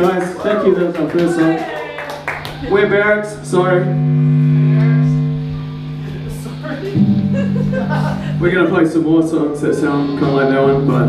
Guys, thank you, that's our first song. We're Barracks, sorry. We're gonna play some more songs that sound kind of like that one, but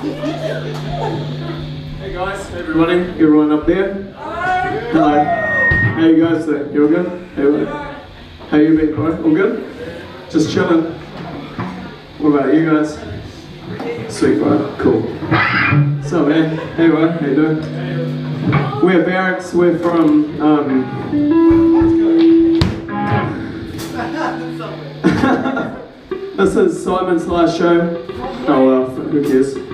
Hey guys, everybody, everyone up there. Hello. How you guys doing? You all good? How you been, bro? All good? Just chilling. What about you guys? Sweet, bro. Cool. So, man. Hey, bro. How you doing? We're Barracks. We're from, um, this is Simon's last show. Oh well, who cares?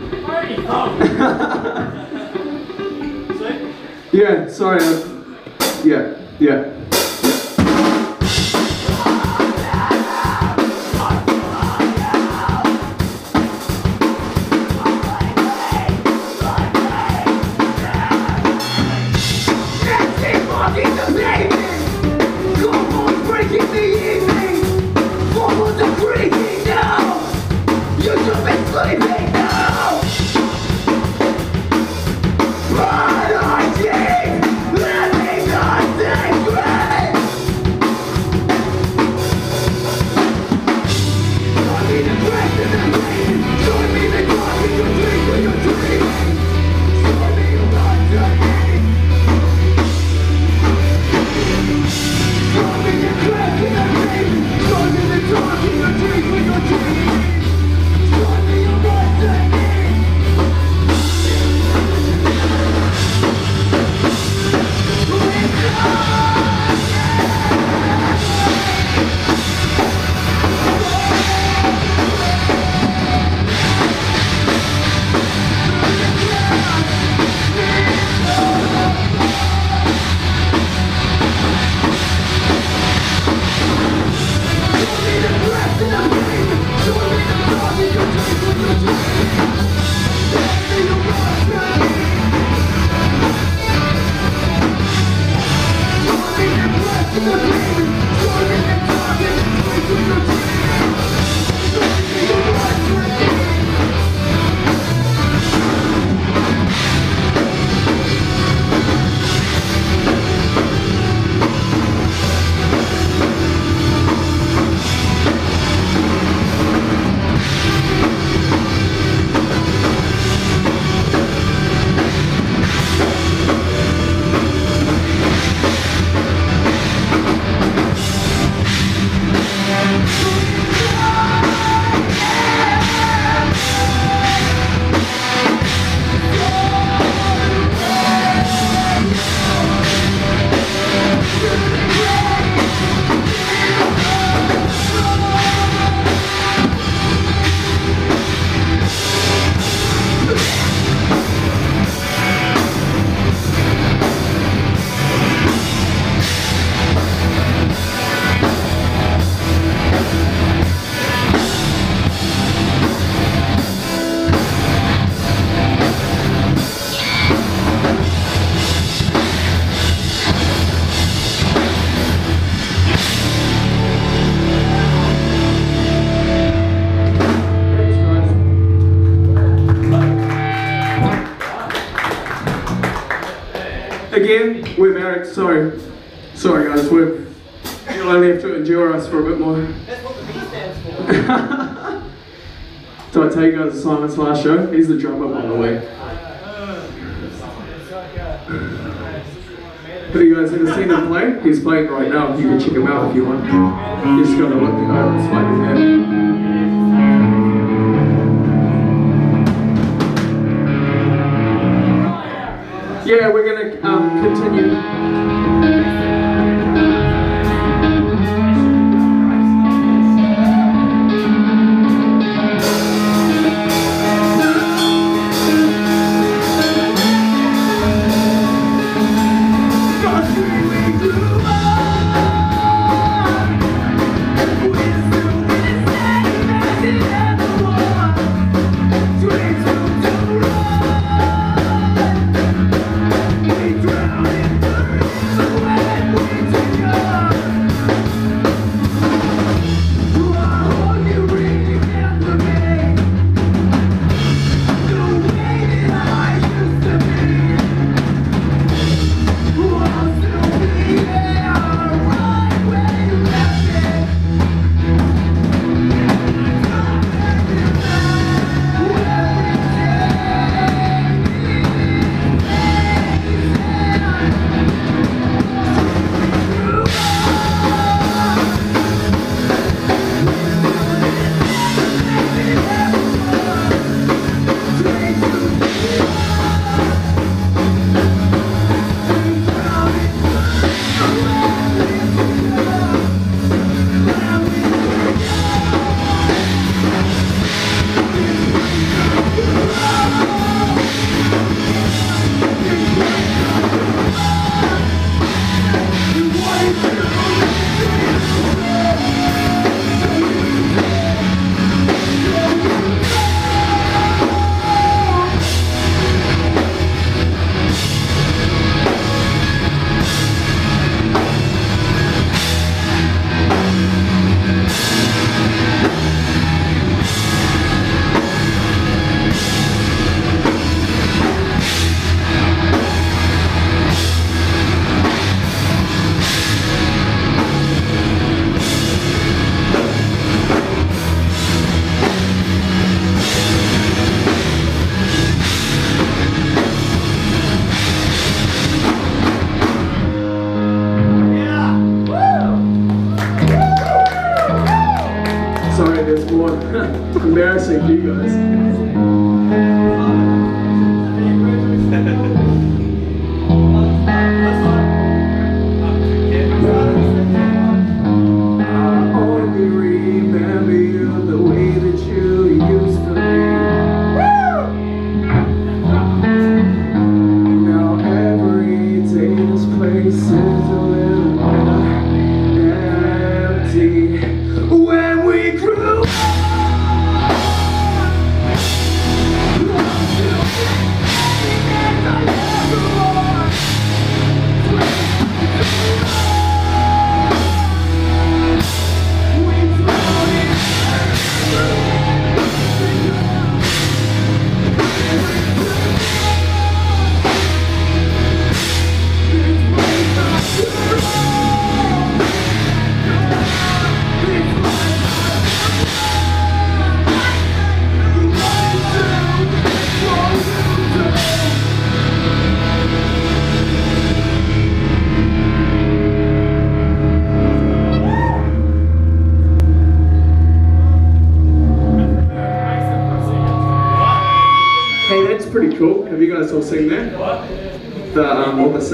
Yeah, sorry. yeah, yeah. We're married. Sorry. Sorry, guys. We're, you'll only have to endure us for a bit more. That's what the B stands for. Did I tell you guys Simon's last show? He's the drummer, by the way. Have you guys ever seen him play? He's playing right now. You can check him out if you want. You just gotta look his fucking head. Yeah, we're gonna um, continue.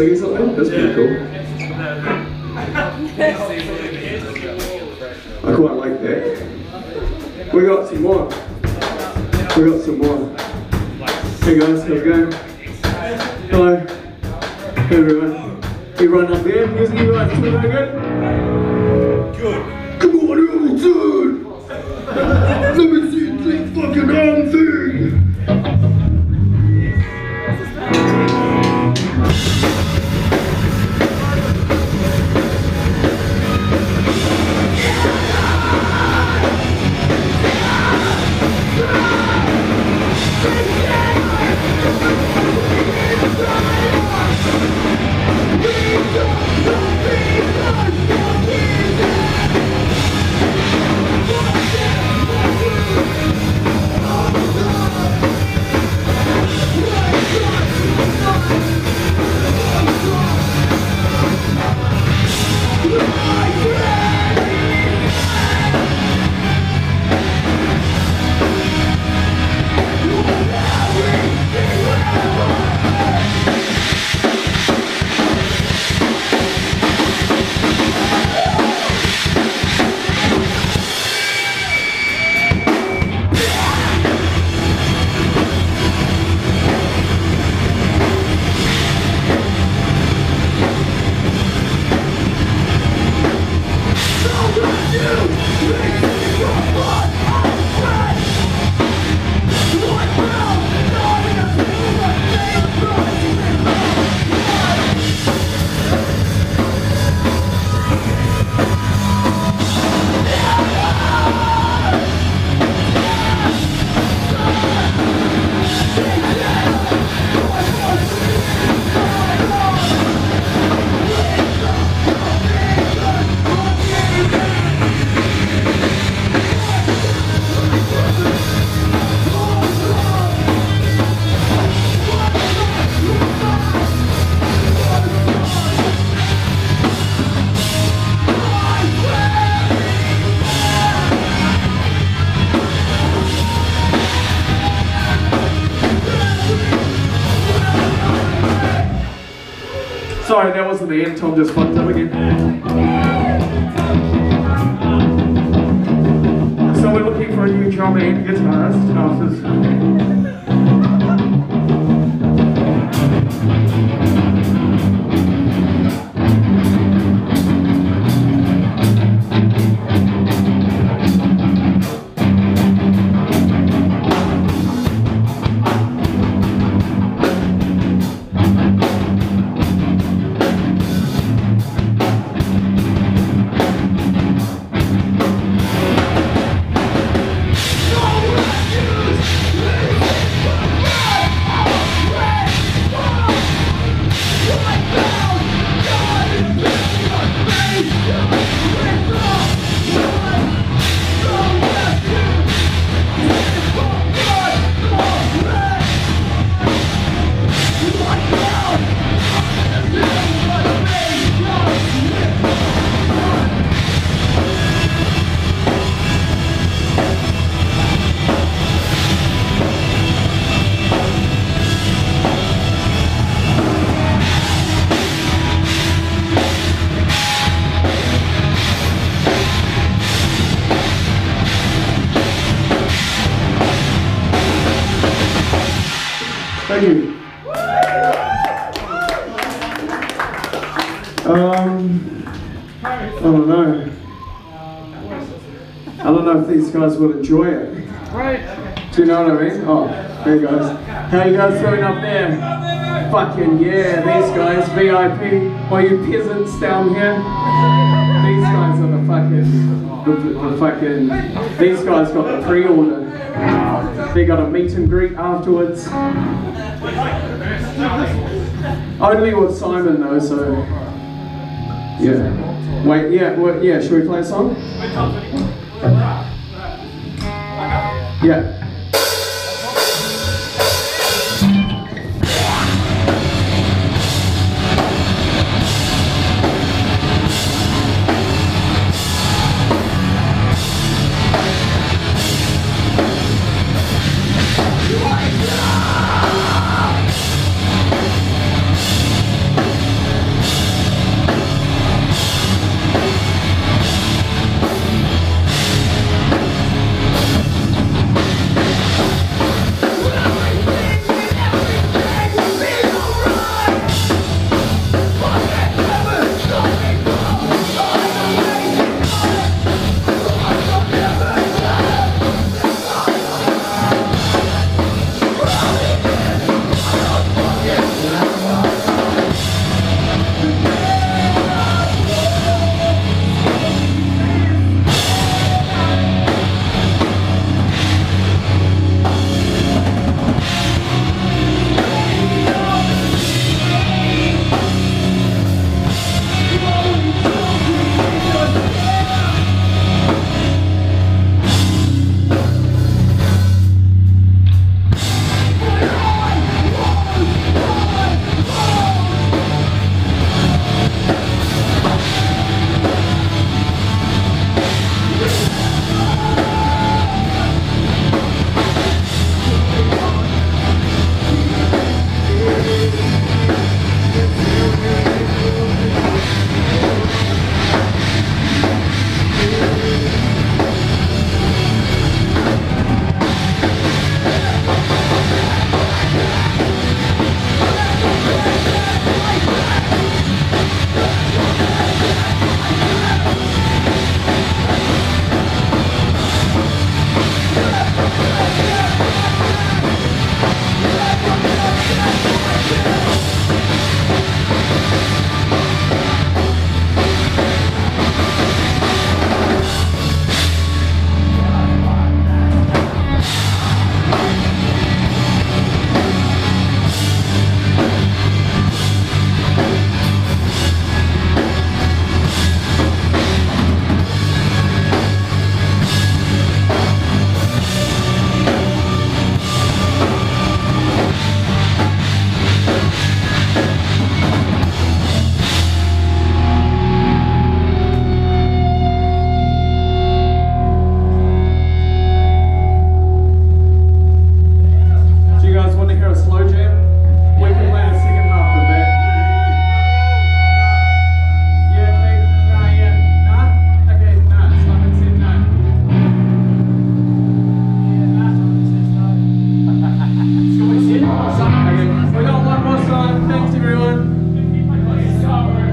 All the singers up. That's pretty cool. Tom just fucked up again. So we're looking for a new drummer and guitarist guys will enjoy it. Right. Do you know what I mean? Oh, there you guys. How you guys doing up there? Fucking yeah, these guys, VIP. All you peasants down here. These guys are the fucking, the, the fucking, these guys got the pre-order. They got a meet and greet afterwards. Only with Simon though, so yeah. Wait, yeah, well, yeah. Should we play a song? Yeah.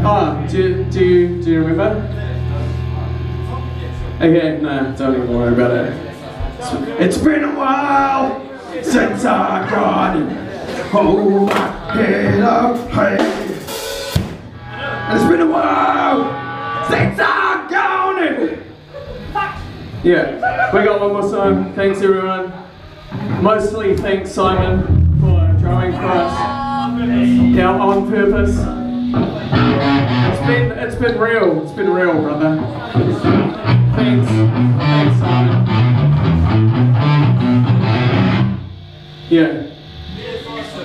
Oh, brother? Okay, no, don't even worry about it. It's been a while since I got it. Hold my head up, hey. It's been a while since I got it. Yeah, we got one more song. Thanks everyone. Mostly thanks Simon for drumming for us. Yeah, on purpose. It's been it's been real. It's been real, brother. Thanks. Thanks, Simon. Yeah.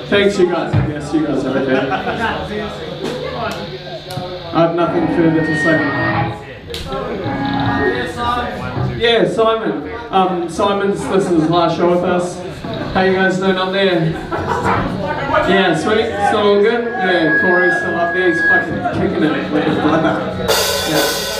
Thanks you guys, I guess you guys are okay. I have nothing further to say. Yeah, Simon. Um, Simon's this is his last show with us. How you guys doing up there? Yeah, sweet. Still all good? Yeah, Corey's still He's fucking kicking it with his brother. Yeah.